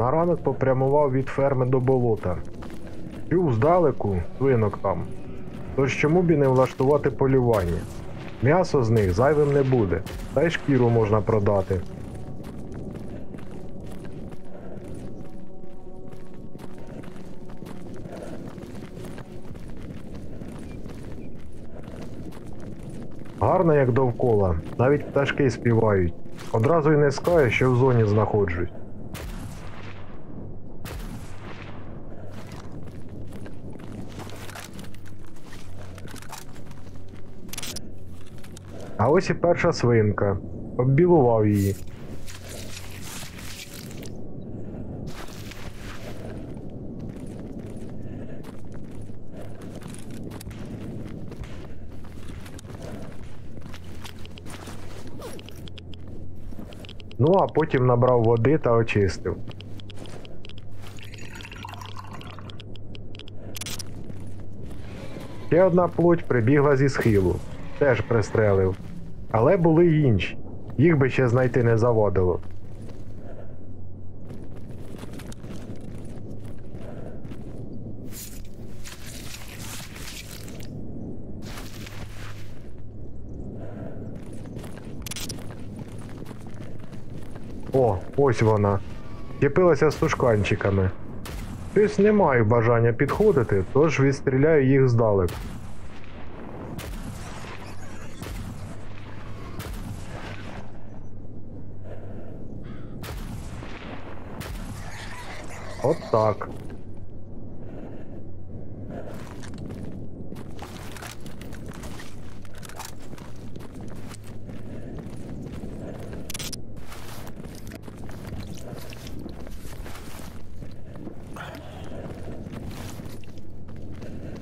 на ранок попрямував від ферми до болота. Чув здалеку свинок там. Тож чому б і не влаштувати полювання? М'ясо з них зайвим не буде, та й шкіру можна продати. Гарно як довкола, навіть пташки співають. Одразу й не скажеш, що в зоні знаходжусь. А ось і перша свинка. Оббілував її. Ну, а потім набрав води та очистив. Ще одна плоть прибігла зі схилу. Теж пристрелив. Але були й інші. Їх би ще знайти не заводило. О, ось вона. Чепилася з тушканчиками. Щось не маю бажання підходити, тож відстріляю їх здалеку. От так.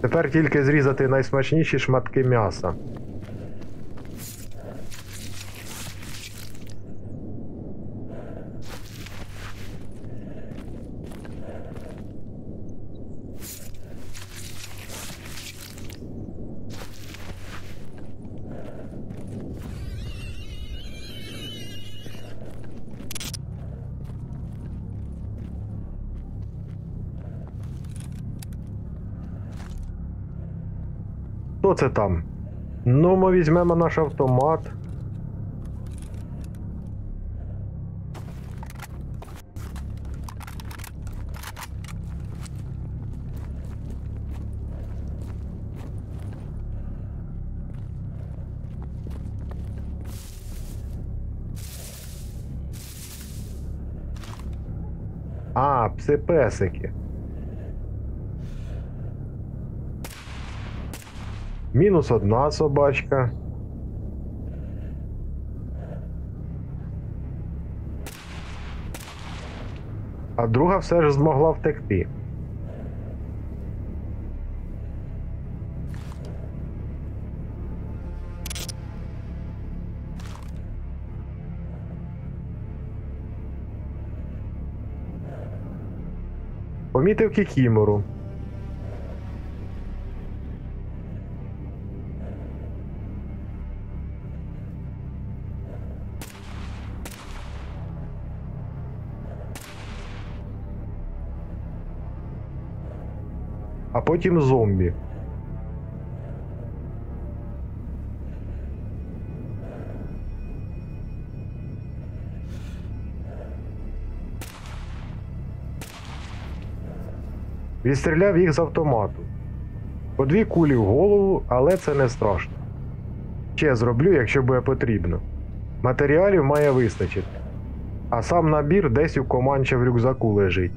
Тепер тільки зрізати найсмачніші шматки м'яса. Хто це там? Ну, ми візьмемо наш автомат. Пси-песики. Мінус одна собачка. А друга все ж змогла втекти. Помітив кікімору. А потім зомбі. Відстріляв їх з автомату. По дві кулі в голову, але це не страшно. Ще зроблю, якщо буде потрібно. Матеріалів має вистачити. А сам набір десь у команча в рюкзаку лежить.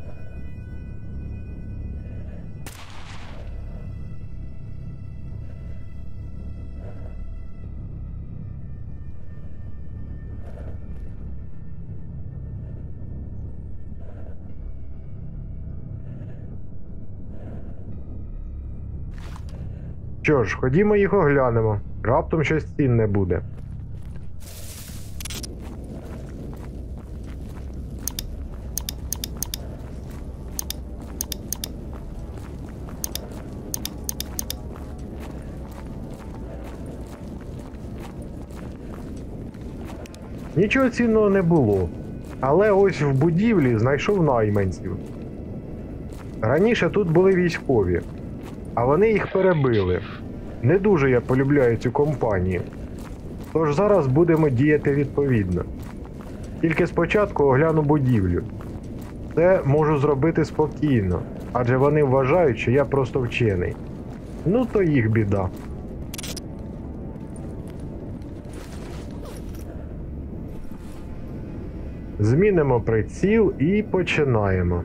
Що ж, ходімо їх оглянемо. Раптом щось цінне буде. Нічого цінного не було. Але ось в будівлі знайшов найманців. Раніше тут були військові, а вони їх перебили. Не дуже я полюбляю цю компанію. Тож зараз будемо діяти відповідно. Тільки спочатку огляну будівлю. Це можу зробити спокійно, адже вони вважають, що я просто вчений. Ну то їх біда. Змінимо приціл і починаємо.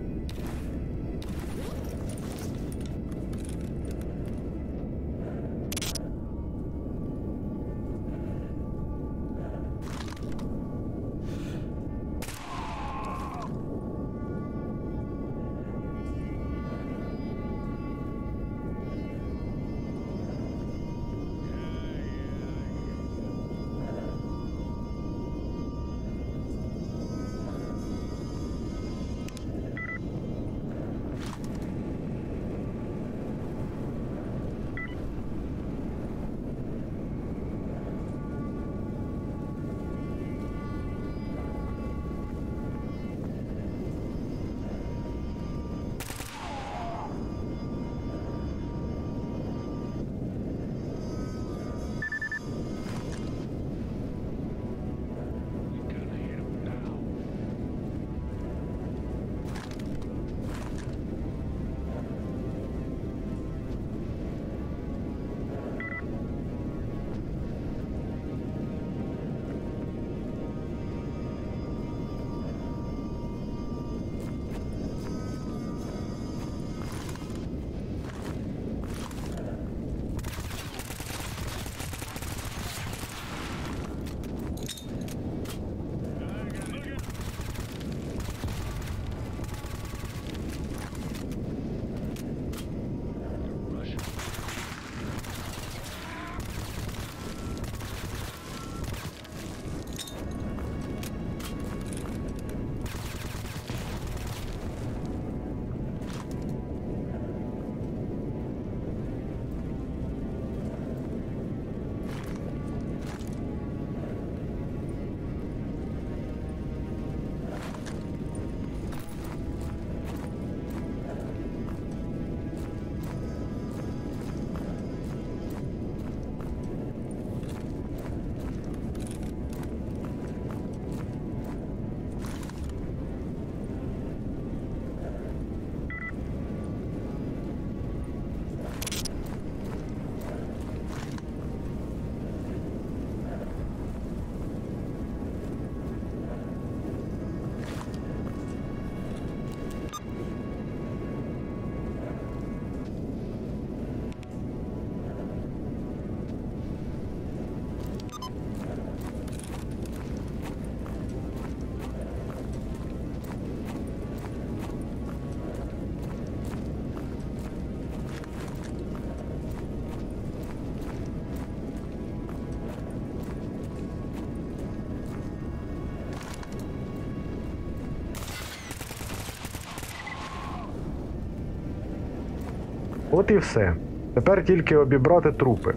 От і все. Тепер тільки обібрати трупи.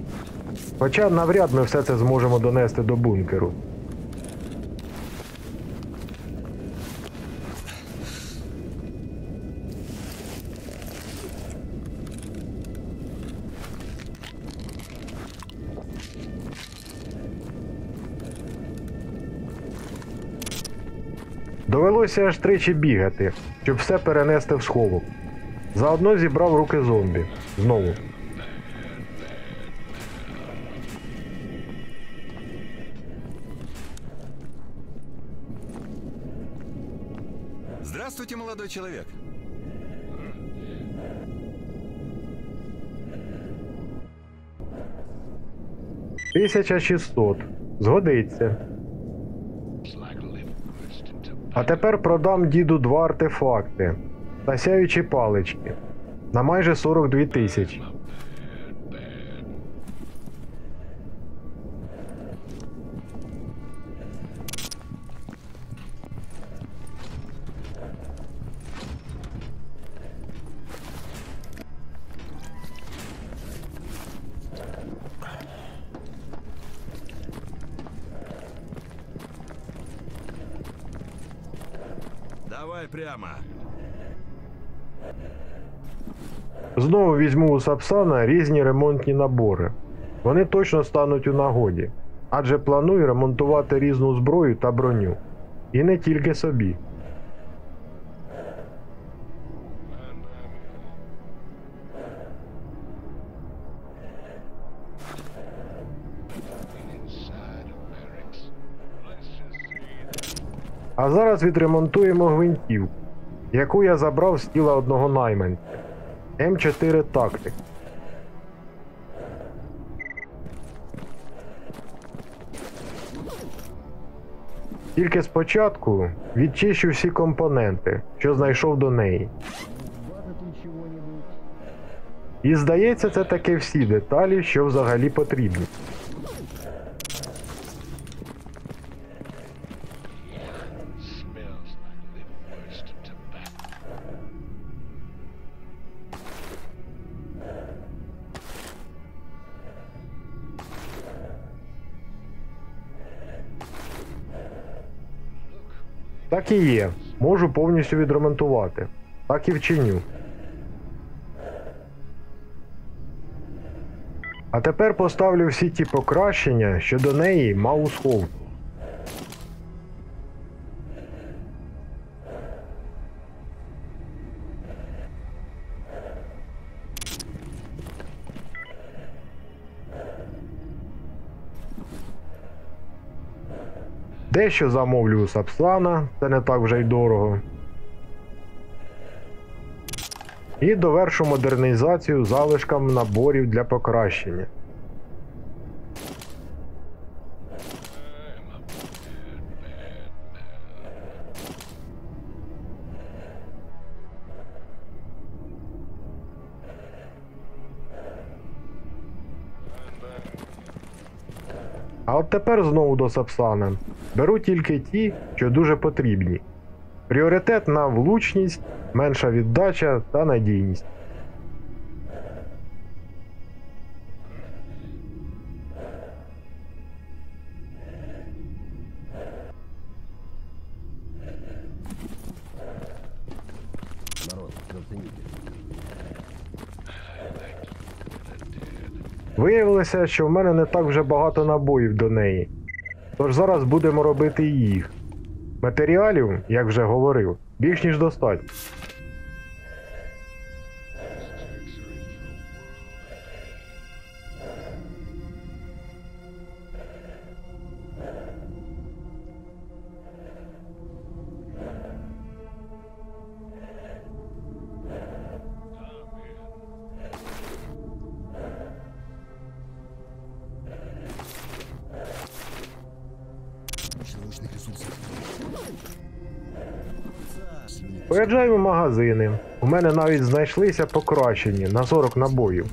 Хоча навряд ми все це зможемо донести до бункеру. Довелося аж тричі бігати, щоб все перенести в сховок. Заодно зібрав руки зомбі. Знову. Здравствуйте, молодой человек. Тисяча шістсот. Згодиться. А тепер продам діду два артефакти та сяючі палички на майже 42 тисячі. Давай прямо. Знову візьму у Сапсана різні ремонтні набори. Вони точно стануть у нагоді, адже планую ремонтувати різну зброю та броню. І не тільки собі. А зараз відремонтуємо гвинтівку, яку я забрав з тіла одного найманця. М4 тактик. Тільки спочатку відчищу всі компоненти, що знайшов до неї. І здається, це таки всі деталі, що взагалі потрібні. Так і є. Можу повністю відремонтувати. Так і вчиню. А тепер поставлю всі ті покращення, що до неї мав у сховку. Дещо замовлю у Сапсана, це не так вже й дорого. І довершу модернізацію залишкам наборів для покращення. А от тепер знову до Сапсана. Беру тільки ті, що дуже потрібні. Пріоритет на влучність, менша віддача та надійність. Виявилося, що в мене не так вже багато набоїв до неї. Тож зараз будемо робити їх. Матеріалів, як вже говорив, більш ніж достатньо. Поїжджаю в магазини. У мене навіть знайшлися покращені на 40 набоїв.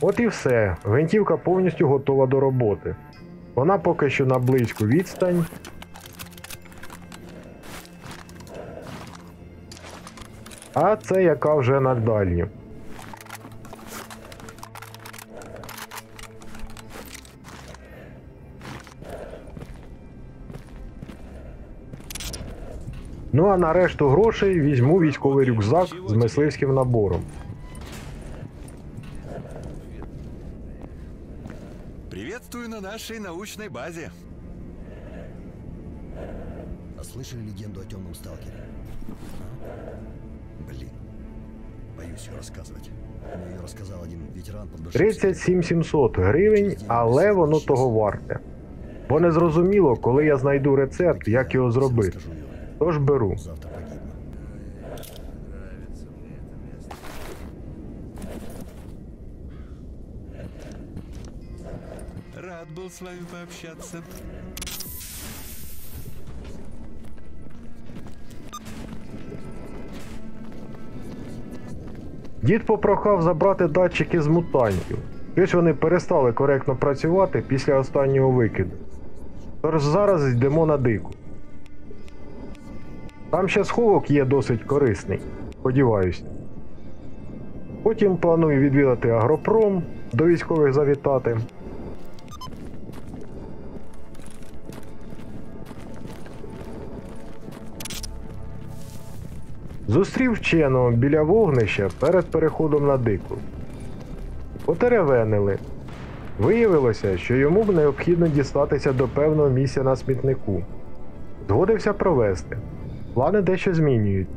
От і все. Гвинтівка повністю готова до роботи. Вона поки що на близьку відстань. А це яка вже на дальню. Ну а на решту грошей візьму військовий рюкзак з мисливським набором. Приветствую на нашей научной базе. А слышали легенду о темном сталкере? Боюсь ее рассказывать. Мне ее рассказал один ветеран под 37 700 гривень, але воно того варте. Бо не зрозуміло, коли я знайду рецепт, як його зробити. Тож беру. Рад был с вами пообщаться. Дід попрохав забрати датчики з мутантів. десь вони перестали коректно працювати після останнього викиду. Тож зараз йдемо на дику. Там ще сховок є досить корисний. сподіваюся. Потім планую відвідати агропром, до військових завітати. Зустрів вченого біля вогнища перед переходом на дику. Потеревенили. Виявилося, що йому б необхідно дістатися до певного місця на смітнику. Згодився провести. Плани дещо змінюють.